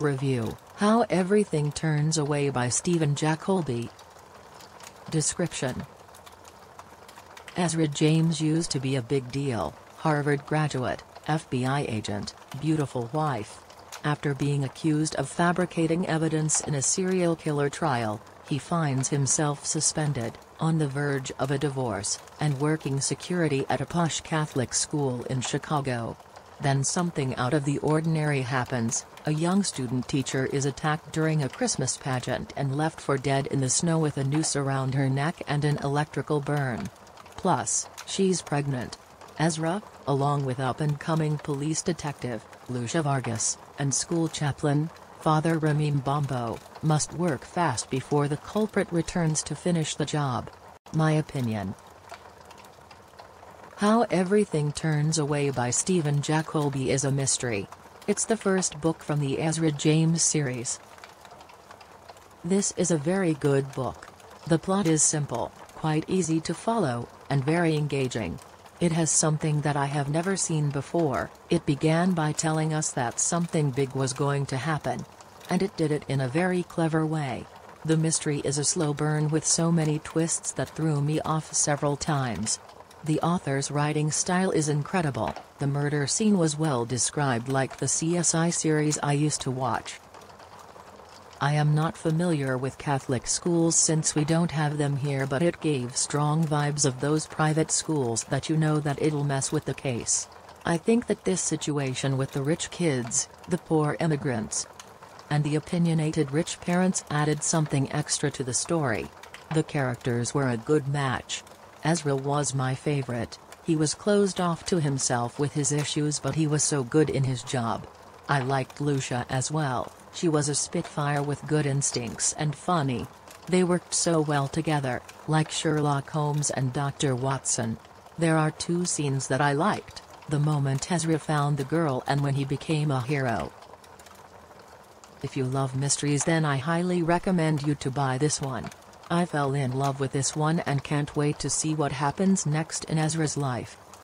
Review, How Everything Turns Away by Steven J. Kolbe. Description Ezra James used to be a big deal, Harvard graduate, FBI agent, beautiful wife. After being accused of fabricating evidence in a serial killer trial, he finds himself suspended, on the verge of a divorce, and working security at a posh Catholic school in Chicago. Then something out of the ordinary happens, a young student teacher is attacked during a Christmas pageant and left for dead in the snow with a noose around her neck and an electrical burn. Plus, she's pregnant. Ezra, along with up-and-coming police detective, Lucia Vargas, and school chaplain, Father Ramim Bombo, must work fast before the culprit returns to finish the job. My opinion. How Everything Turns Away by Steven J. Kolbe is a mystery. It's the first book from the Ezra James series. This is a very good book. The plot is simple, quite easy to follow, and very engaging. It has something that I have never seen before, it began by telling us that something big was going to happen. And it did it in a very clever way. The mystery is a slow burn with so many twists that threw me off several times. The author's writing style is incredible, the murder scene was well described like the CSI series I used to watch. I am not familiar with Catholic schools since we don't have them here but it gave strong vibes of those private schools that you know that it'll mess with the case. I think that this situation with the rich kids, the poor immigrants, and the opinionated rich parents added something extra to the story. The characters were a good match. Ezra was my favorite, he was closed off to himself with his issues but he was so good in his job. I liked Lucia as well, she was a spitfire with good instincts and funny. They worked so well together, like Sherlock Holmes and Dr. Watson. There are two scenes that I liked, the moment Ezra found the girl and when he became a hero. If you love mysteries then I highly recommend you to buy this one. I fell in love with this one and can't wait to see what happens next in Ezra's life.